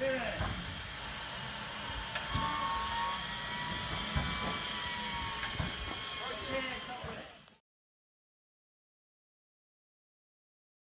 Yeah.